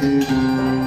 Música